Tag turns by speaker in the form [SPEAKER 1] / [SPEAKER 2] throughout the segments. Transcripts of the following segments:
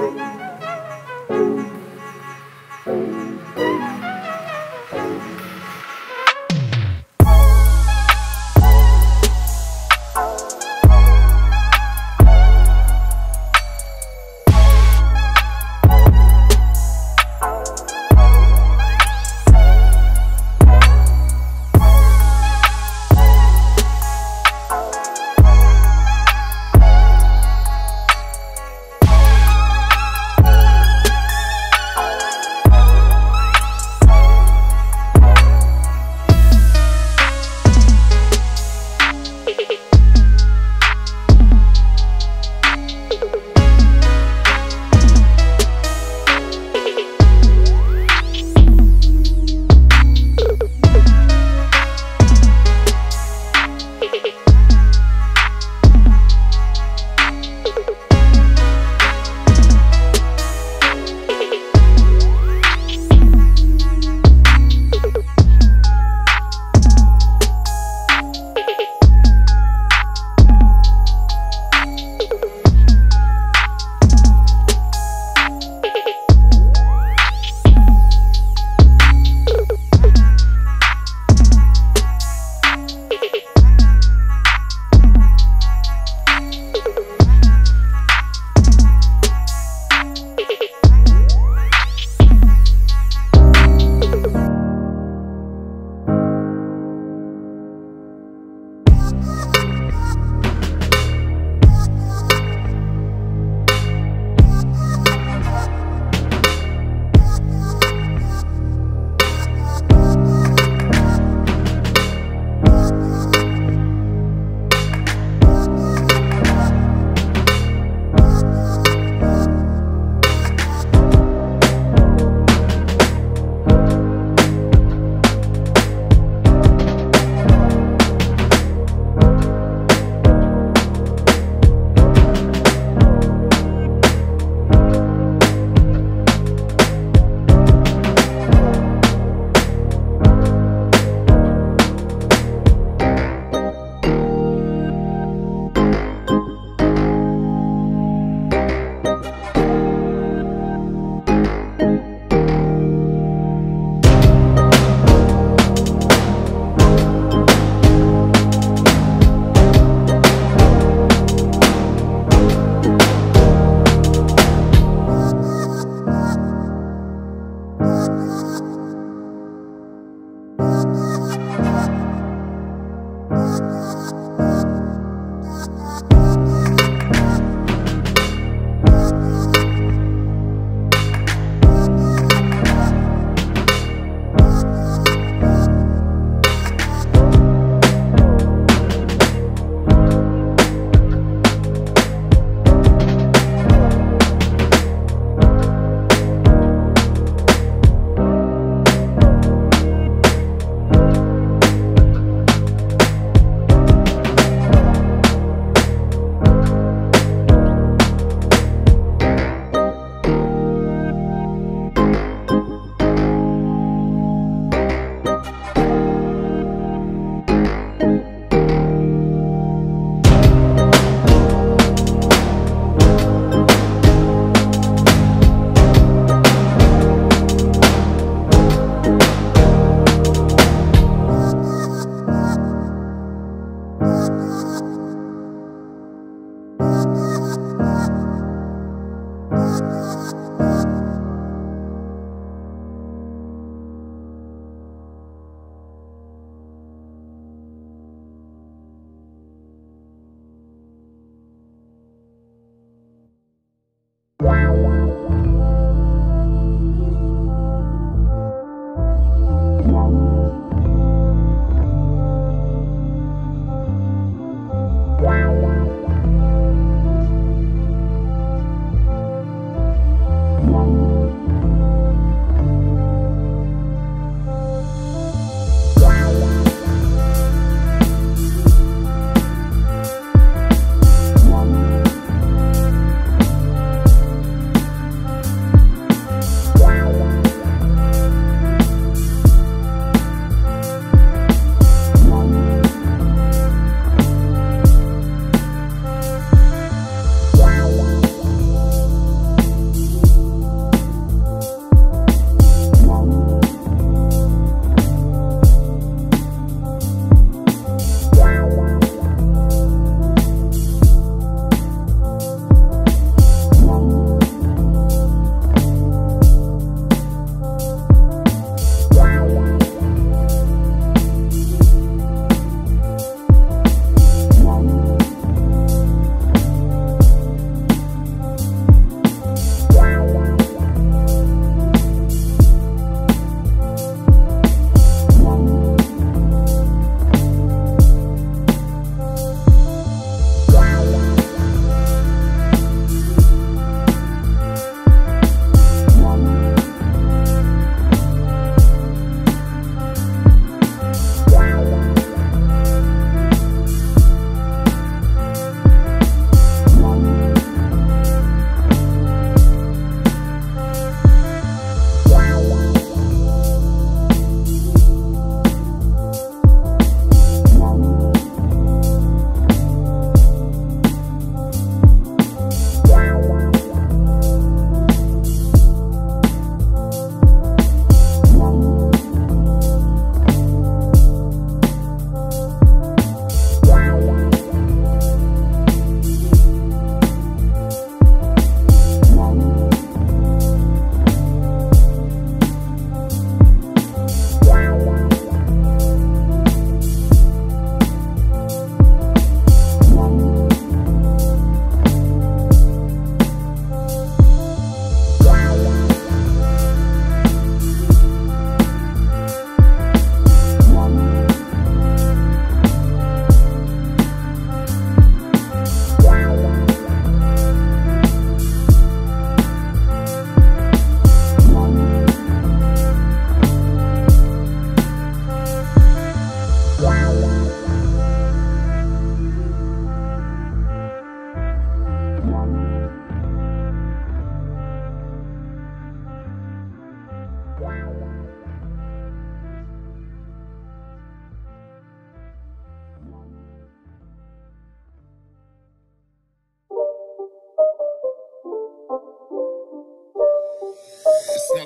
[SPEAKER 1] Amém.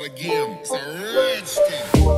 [SPEAKER 1] Again. It's a rich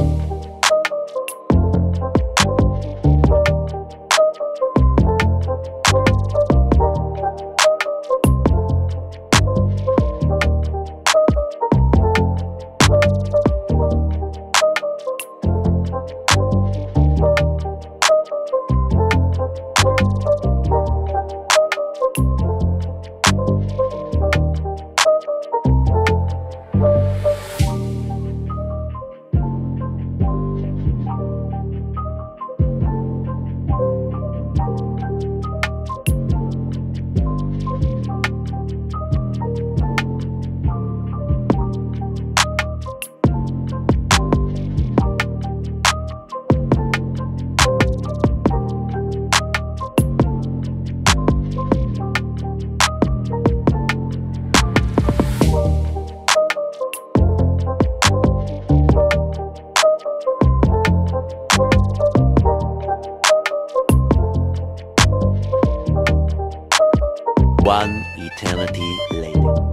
[SPEAKER 2] One eternity later.